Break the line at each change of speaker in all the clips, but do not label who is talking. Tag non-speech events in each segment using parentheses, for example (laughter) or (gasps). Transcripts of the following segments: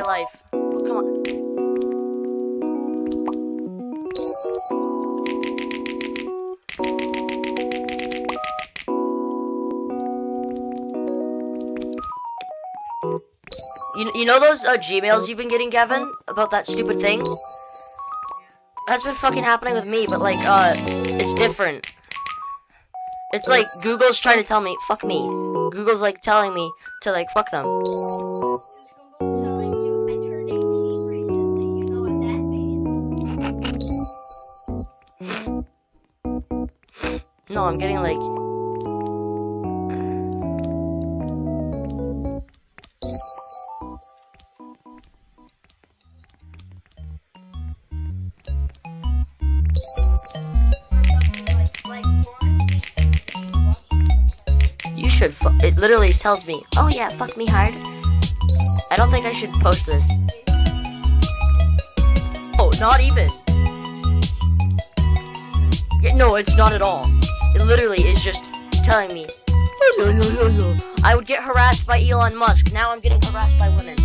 my life. Oh, come on. You, you know those uh, Gmails you've been getting, Gavin? About that stupid thing? That's been fucking happening with me, but like, uh, it's different. It's like Google's trying to tell me, fuck me. Google's like telling me to like fuck them.
That
I'm getting like. You should. It literally tells me, oh yeah, fuck me hard. I don't think I should post this. Oh, not even. Yeah, no, it's not at all. It literally is just telling me. Oh, I would get harassed by Elon Musk. Now I'm getting harassed by women.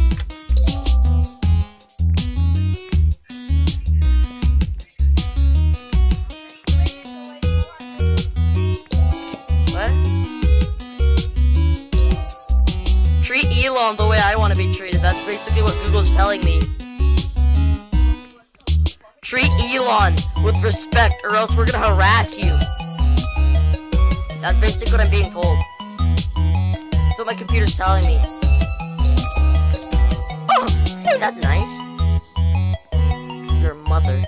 What? Treat Elon the way I want to be treated. That's basically what Google's telling me. Treat Elon with respect, or else we're gonna harass you. That's basically what I'm being told. That's what my computer's telling me. Oh, hey, that's nice. Your mother.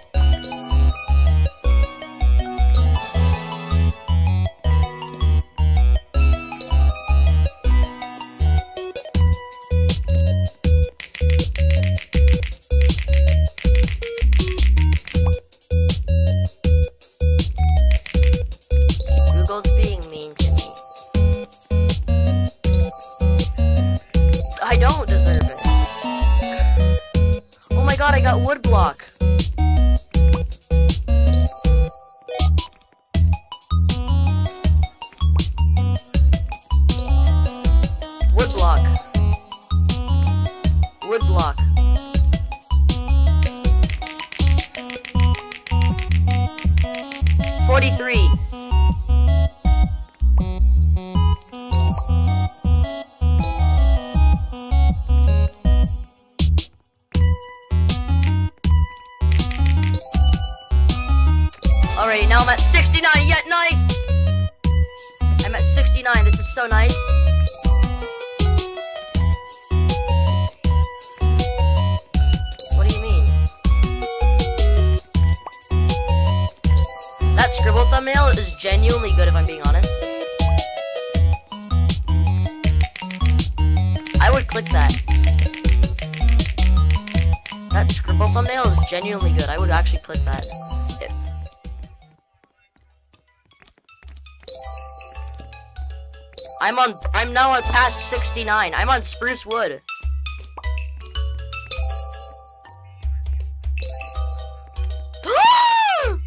Alrighty, now I'm at 69. Yet nice. I'm at 69. This is so nice. What do you mean? That scribble thumbnail is genuinely good if I'm being honest. I would click that. That scribble thumbnail is genuinely good. I would actually click that. I'm on. I'm now at past 69. I'm on spruce wood. (gasps)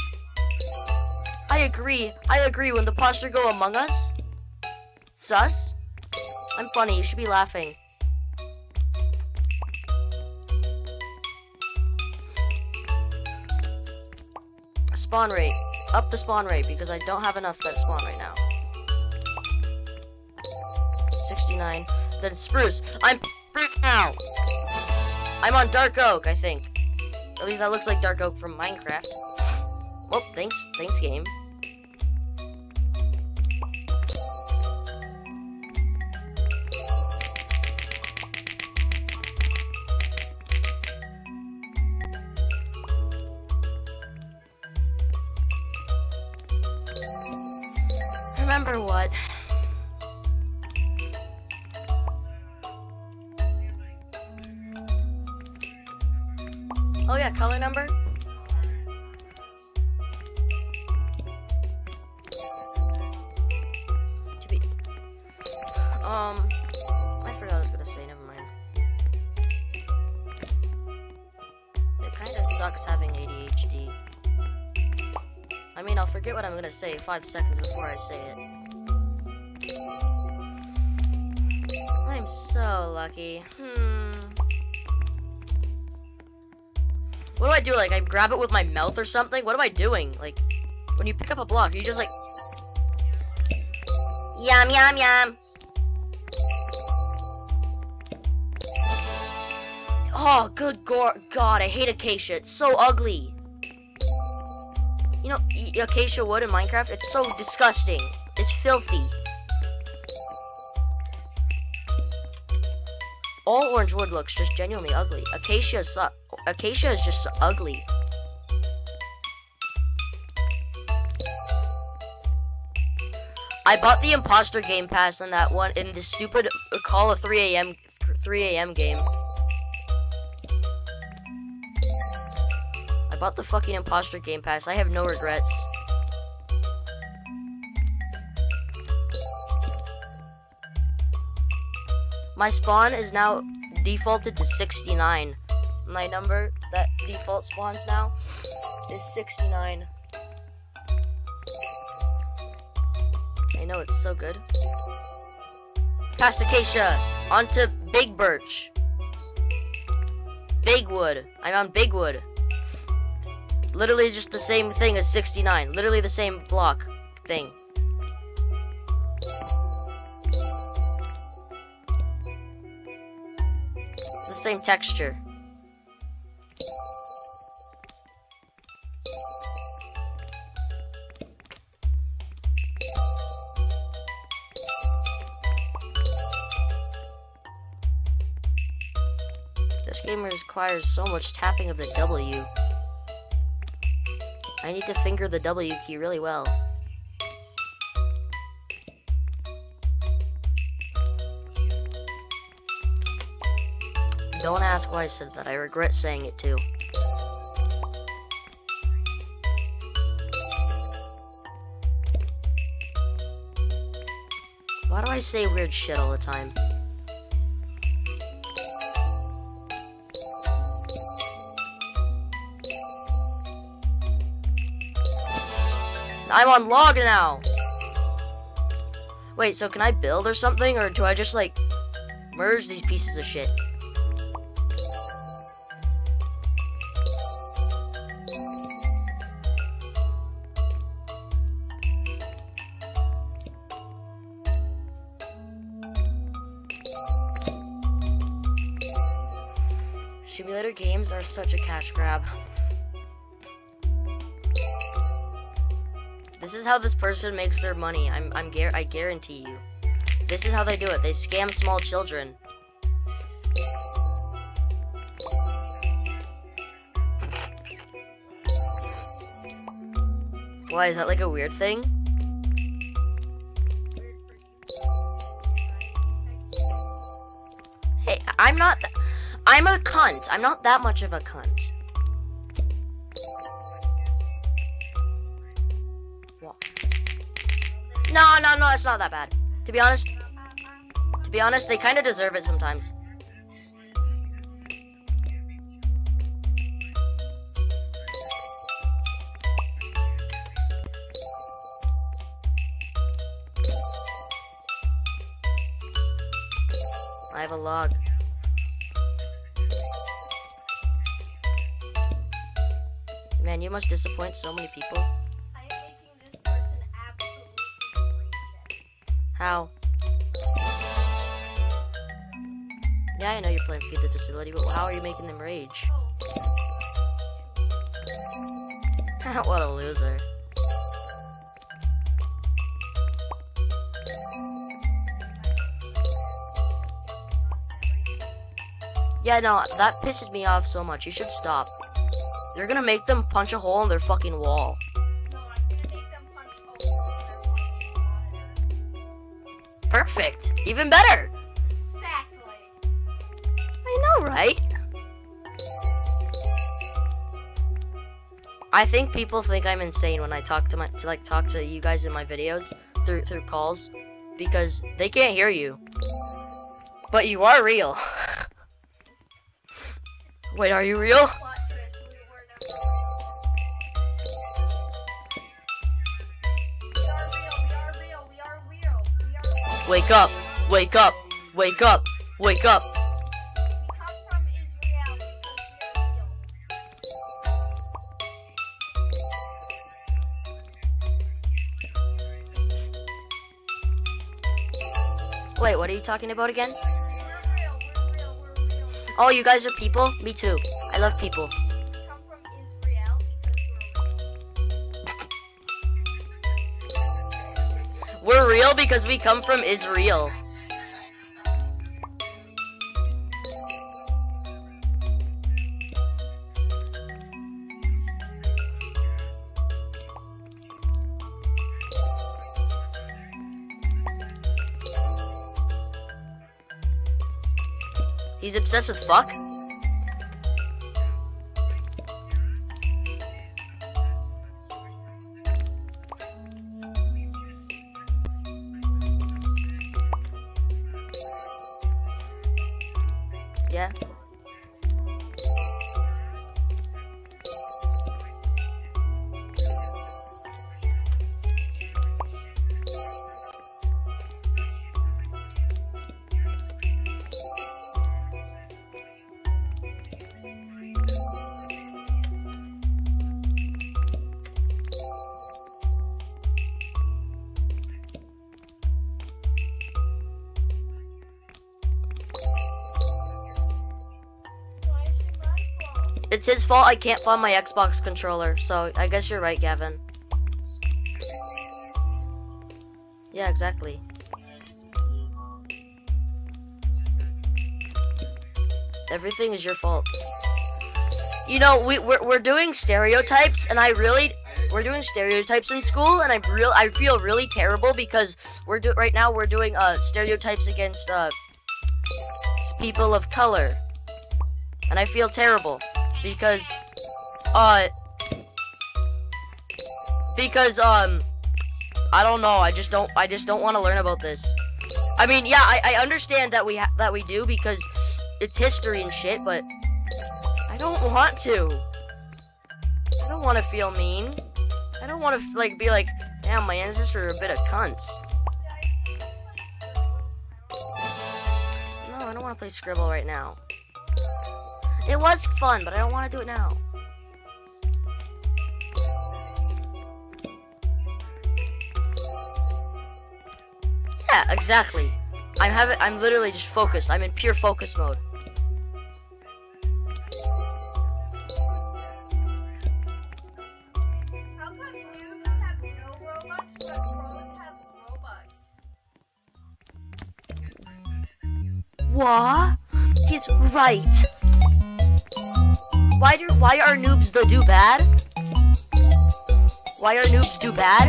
I agree. I agree. When the posture go among us, sus. I'm funny. You should be laughing. Spawn rate. Up the spawn rate because I don't have enough that spawn right now. 69. Then spruce. I'm spruce now. I'm on dark oak, I think. At least that looks like dark oak from Minecraft. Well, thanks, thanks game. ADHD. I mean I'll forget what I'm gonna say five seconds before I say it. I'm so lucky. Hmm. What do I do? Like, I grab it with my mouth or something? What am I doing? Like, when you pick up a block, you just like... Yum, yum, yum. Oh, good. God, I hate acacia. It's so ugly. You know, acacia wood in Minecraft, it's so disgusting. It's filthy. All orange wood looks just genuinely ugly. Acacia su- Acacia is just ugly. I bought the imposter game pass on that one in the stupid Call of 3 a.m. 3 a.m. game. Bought the fucking imposter game pass. I have no regrets. My spawn is now defaulted to 69. My number that default spawns now is 69. I know it's so good. Past acacia, onto big birch. Big wood. I'm on big wood. Literally just the same thing as 69. Literally the same block thing. It's the same texture. This game requires so much tapping of the W. I need to finger the W key really well. Don't ask why I said that. I regret saying it too. Why do I say weird shit all the time? I'm on log now. Wait, so can I build or something, or do I just like merge these pieces of shit? Simulator games are such a cash grab. Is how this person makes their money. I'm I'm gar I guarantee you. This is how they do it. They scam small children. Why is that like a weird thing? Hey, I'm not I'm a cunt. I'm not that much of a cunt. No, no, no, it's not that bad. To be honest, to be honest, they kind of deserve it sometimes. I have a log. Man, you must disappoint so many people. How? Yeah, I know you're playing Feed the Facility, but how are you making them rage? (laughs) What a loser. Yeah, no, that pisses me off so much. You should stop. You're gonna make them punch a hole in their fucking wall. Even better.
Exactly.
I know, right? I think people think I'm insane when I talk to my to like talk to you guys in my videos through through calls because they can't hear you. But you are real. (laughs) Wait, are you real? Wake up. Wake up! Wake up! Wake up! Wait, what are you talking about again? Oh, you guys are people? Me too. I love people.
We're real
because we come from Israel. He's obsessed with fuck? It's his fault I can't find my Xbox controller, so I guess you're right, Gavin. Yeah, exactly. Everything is your fault. You know, we, we're, we're doing stereotypes, and I really, we're doing stereotypes in school, and I real, I feel really terrible because we're do right now we're doing uh stereotypes against uh people of color, and I feel terrible because uh because um I don't know I just don't I just don't want to learn about this. I mean yeah I, I understand that we ha- that we do because it's history and shit but I don't want to. I don't want to feel mean. I don't want to like be like damn my ancestors are a bit of cunts. No I don't want to play Scribble right now it was fun, but I don't want to do it now. Yeah, exactly. I'm having I'm literally just focused. I'm in pure focus mode.
How come noobs have no Robux, but pros have Robux?
What? He's right. Why do why are noobs the do bad? Why are noobs do bad?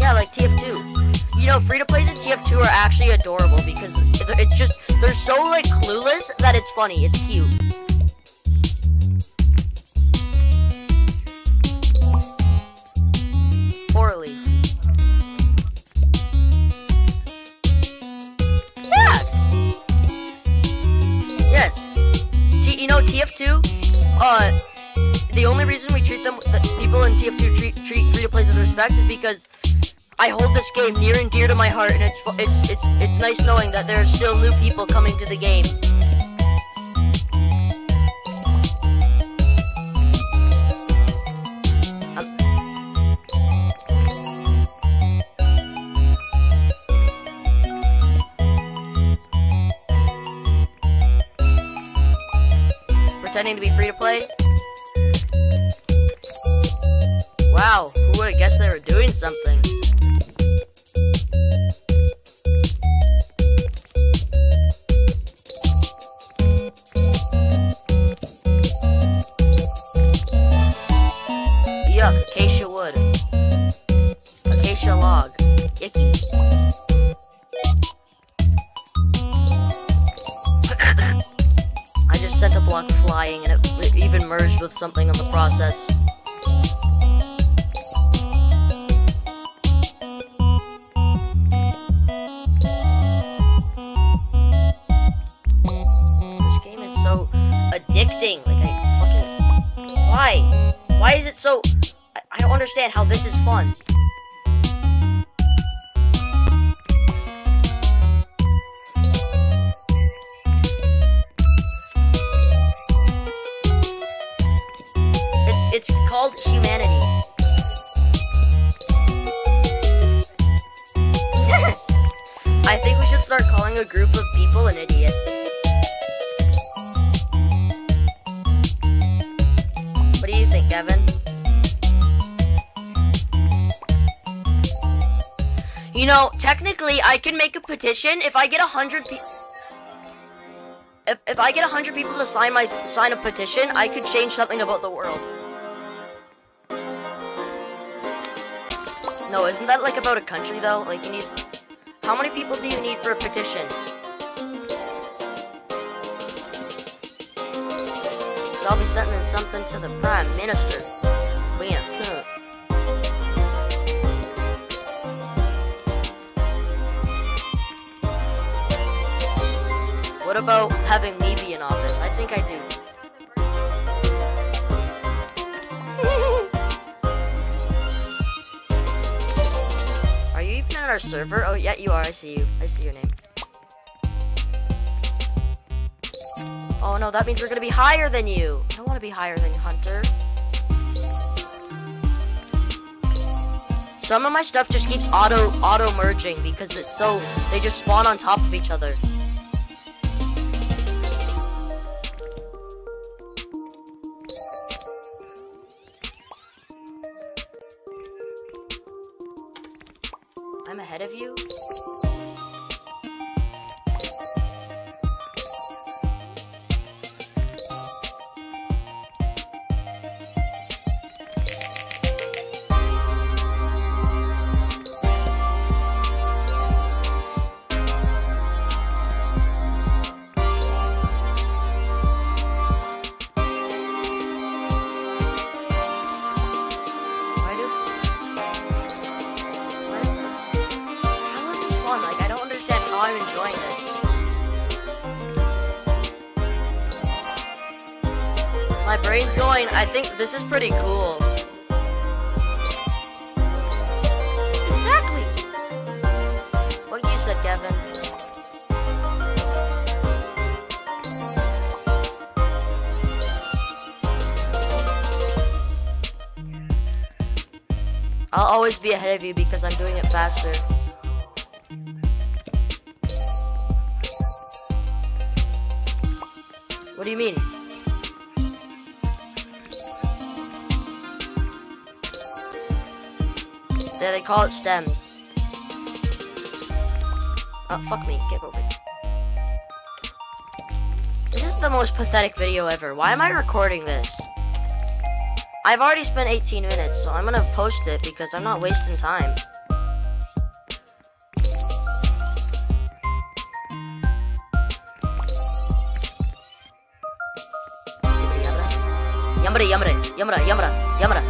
Yeah, like TF2. You know, free to plays in TF2 are actually adorable because it's just they're so like clueless that it's funny. It's cute. TF2. Uh, the only reason we treat them, the people in TF2 treat treat free to plays with respect is because I hold this game near and dear to my heart, and it's it's it's it's nice knowing that there are still new people coming to the game. Pretending to be free to play. Wow, who would have guessed they were doing something? Start calling a group of people an idiot. What do you think, Evan? You know, technically, I can make a petition if I get a hundred people. If, if I get a hundred people to sign my sign a petition, I could change something about the world. No, isn't that like about a country though? Like you need how many people do you need for a petition? So I'll be sending something to the Prime Minister. Bam. What about having me be in office? I think I do. Server? Oh, yeah, you are. I see you. I see your name. Oh no, that means we're gonna be higher than you. I don't want to be higher than Hunter. Some of my stuff just keeps auto auto merging because it's so they just spawn on top of each other. Brain's going, I think this is pretty cool. Exactly! What you said, Gavin. I'll always be ahead of you because I'm doing it faster. Call it stems. Oh, fuck me. Get over. This is the most pathetic video ever. Why am I recording this? I've already spent 18 minutes, so I'm gonna post it because I'm not wasting time. Yamada, yamada, yamada, yamada, yamada.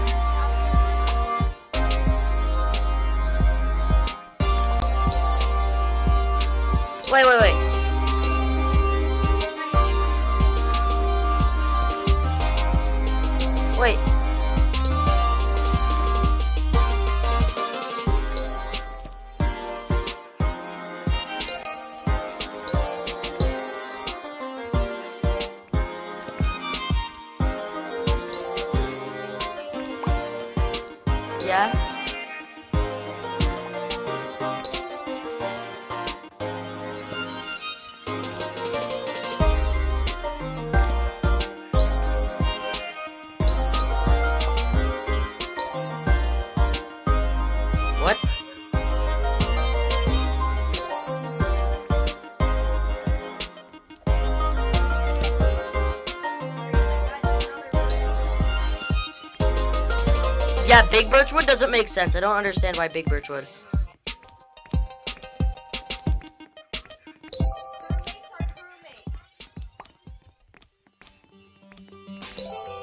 Yeah, Big Birchwood doesn't make sense. I don't understand why Big Birchwood.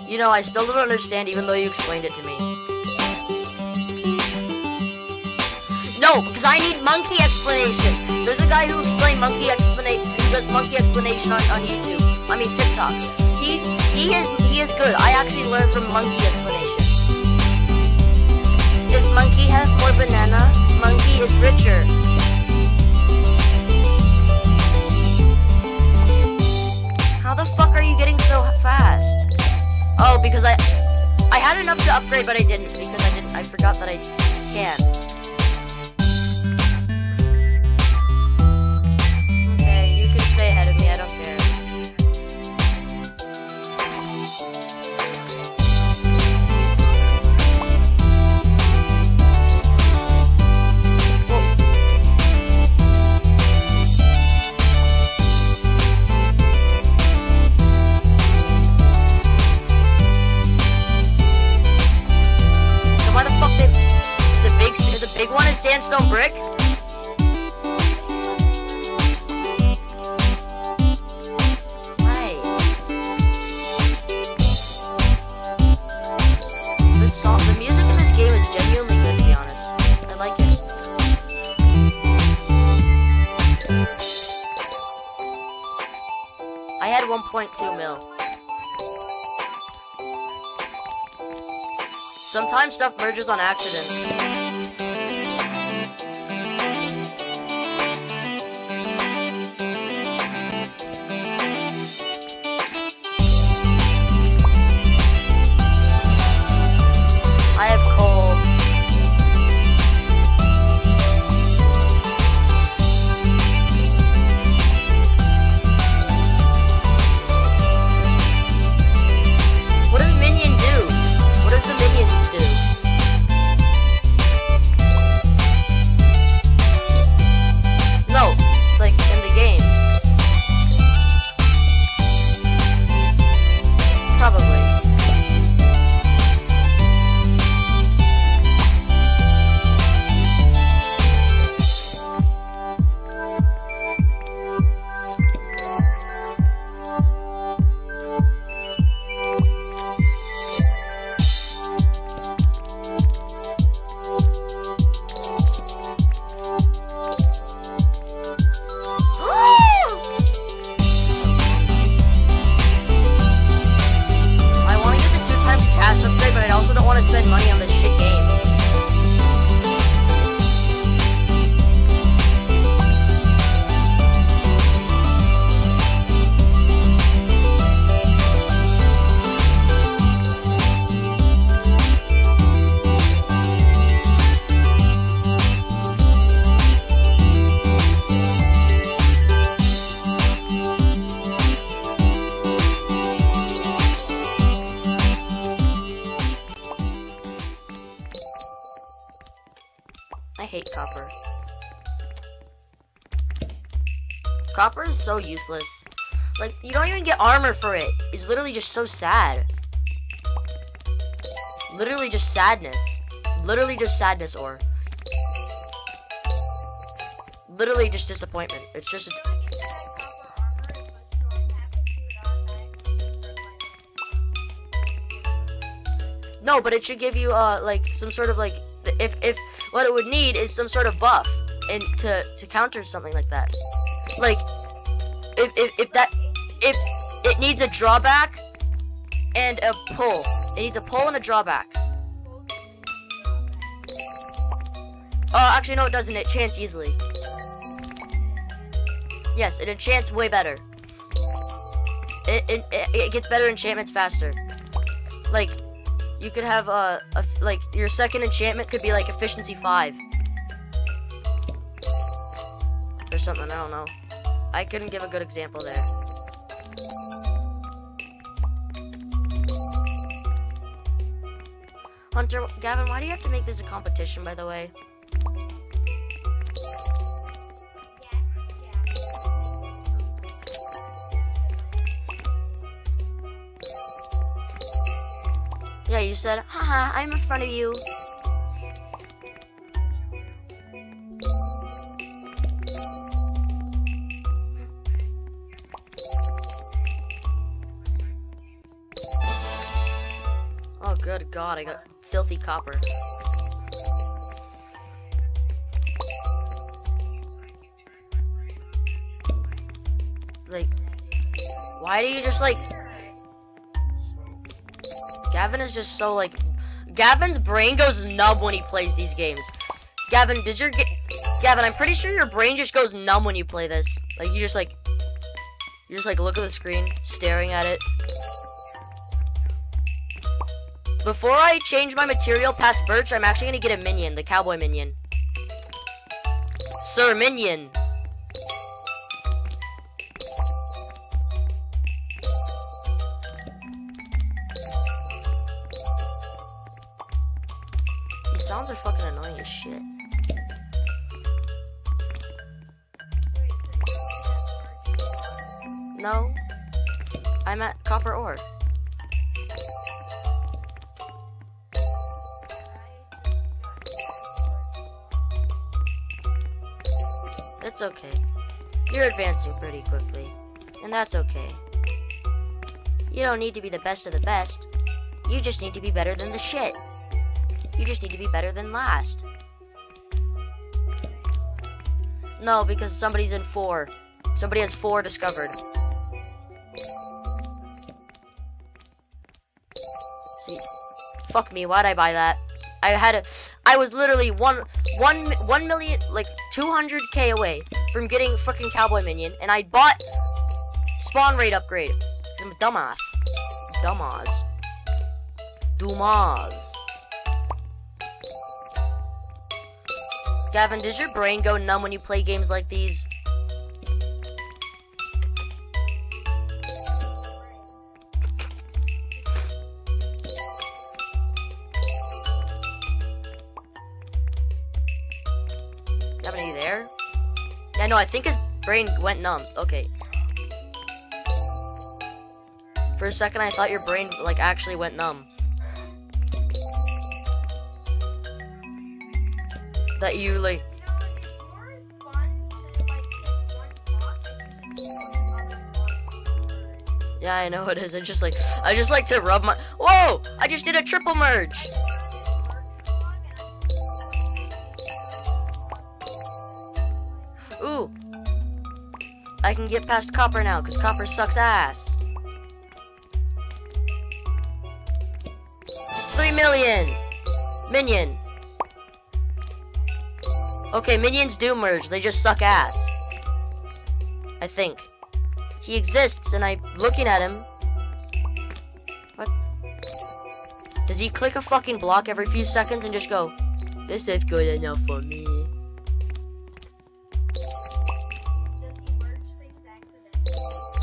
You know, I still don't understand even though you explained it to me. No, because I need monkey explanation. There's a guy who explained monkey explanation, who does monkey explanation on, on YouTube. I mean TikTok. He he is he is good. I actually learned from monkey explanation. More banana, monkey is richer. How the fuck are you getting so fast? Oh, because I I had enough to upgrade, but I didn't because I didn't. I forgot that I can't. Like it. I had 1.2 mil. Sometimes stuff merges on accident. Copper is so useless. Like, you don't even get armor for it. It's literally just so sad. Literally just sadness. Literally just sadness or. Literally just disappointment. It's just a, No, but it should give you uh like some sort of like if if what it would need is some sort of buff and to to counter something like that. Like if if, if that if it needs a drawback and a pull. It needs a pull and a drawback. Oh, actually no it doesn't. It chants easily. Yes, it enchants way better. It, it, it, gets better enchantments faster. Like, you could have a, a, like your second enchantment could be like efficiency five or something. I don't know. I couldn't give a good example there. Hunter, Gavin, why do you have to make this a competition? By the way, yeah, you said, haha, I'm in front of you. God, I got filthy copper. Like, why do you just like? Gavin is just so like, Gavin's brain goes numb when he plays these games. Gavin, does your Gavin? I'm pretty sure your brain just goes numb when you play this. Like you just like, you just like look at the screen, staring at it. Before I change my material past birch, I'm actually gonna get a minion, the cowboy minion. Sir Minion. These sounds are fucking annoying as shit. No. I'm at copper ore. It's okay. You're advancing pretty quickly. And that's okay. You don't need to be the best of the best. You just need to be better than the shit. You just need to be better than last. No, because somebody's in four. Somebody has four discovered. See, fuck me. Why'd I buy that? I had a, I was literally one, one, one million, like 200k away from getting freaking cowboy minion, and I bought spawn rate upgrade. I'm a dumbass. Dumbass. Dumas. Gavin, does your brain go numb when you play games like these? No, I think his brain went numb. Okay. For a second, I thought your brain, like, actually went numb. That you, like. Yeah, I know it is. I just like I just like to rub my Whoa! I just did a triple merge. Can get past copper now, because copper sucks ass. Three million! Minion. Okay, minions do merge, they just suck ass. I think. He exists, and I'm looking at him. What? Does he click a fucking block every few seconds and just go, This is good enough for me.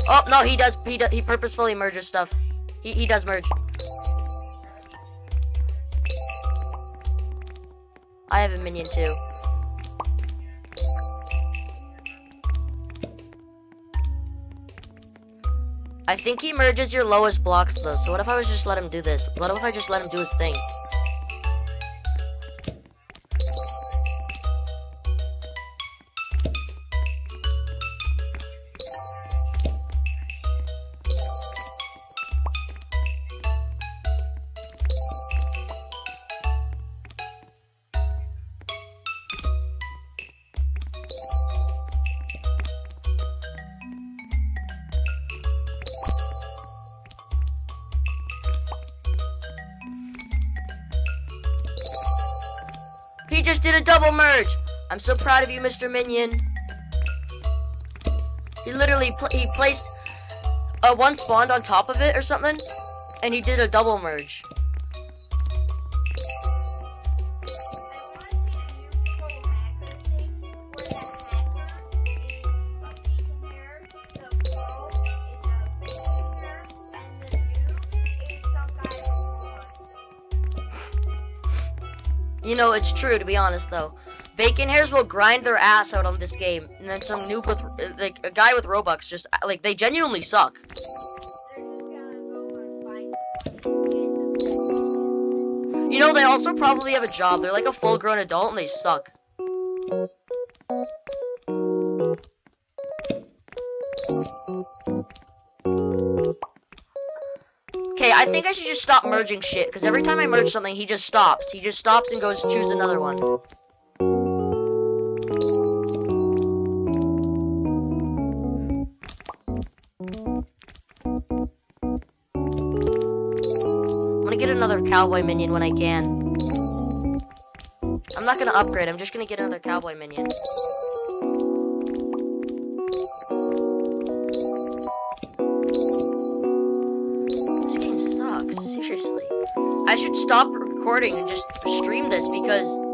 Oh no, he does. He do, he purposefully merges stuff. He he does merge. I have a minion too. I think he merges your lowest blocks though. So what if I was just let him do this? What if I just let him do his thing? Just did a double merge. I'm so proud of you, Mr. Minion. He literally pl he placed uh, one spawned on top of it or something, and he did a double merge. You know, it's true, to be honest, though. Bacon hairs will grind their ass out on this game, and then some noob with, like, a guy with Robux just, like, they genuinely suck. You know, they also probably have a job. They're like a full-grown adult, and they suck. I think I should just stop merging shit, because every time I merge something, he just stops. He just stops and goes choose another one. I'm gonna get another cowboy minion when I can. I'm not gonna upgrade, I'm just gonna get another cowboy minion. I should stop recording and just stream this because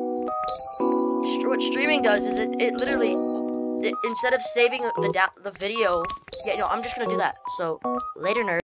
what streaming does is it, it literally it, instead of saving the the video, yeah, no, I'm just gonna do that. So later, nerd.